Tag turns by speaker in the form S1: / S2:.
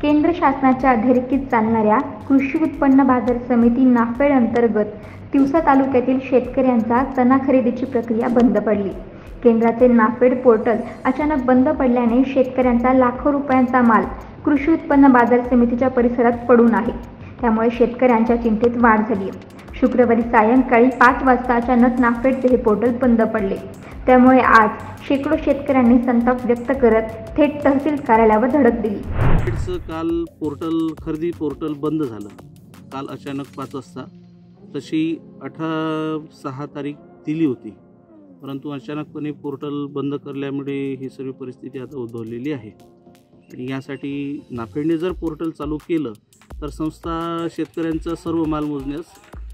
S1: केंद्र शासनाच्या अधीरकीत चालणाऱ्या कृषी उत्पन्न बाजार समिती नाफेड अंतर्गत तिवसा तालुक्यातील शेतकऱ्यांचा चना खरेदीची प्रक्रिया बंद पडली. केंद्राचे नाफेड पोर्टल अचानक बंद पडल्याने शेतकऱ्यांचा लाखो रुपयांचा माल कृषी उत्पन्न बाजार समितीच्या परिसरात पडून आहे. त्यामुळे शेतकऱ्यांच्या चिंतेत वाढ झाली आहे शुक्रवारी सायंकाळी पाच वाजता अचानक नाफेडचे हे पोर्टल बंद पडले. त्यामुळे आज शेकडो शेतकऱ्यांनी संताप व्यक्त करत थेट तहसील कार्यालयावर धडक दिली.
S2: काल पोर्टल खरेदी पोर्टल बंद झालं. काल अचानक पाच वाजता. तशी अठरा सहा तारीख दिली होती. परंतु अचानकपणे पोर्टल बंद करल्यामुळे ही सर्व परिस्थिती आता उद्भवलेली आहे. आणि यासाठी नाफेडने जर पोर्टल चालू केलं तर संस्था शेतकऱ्यांचा सर्व माल मोजण्यास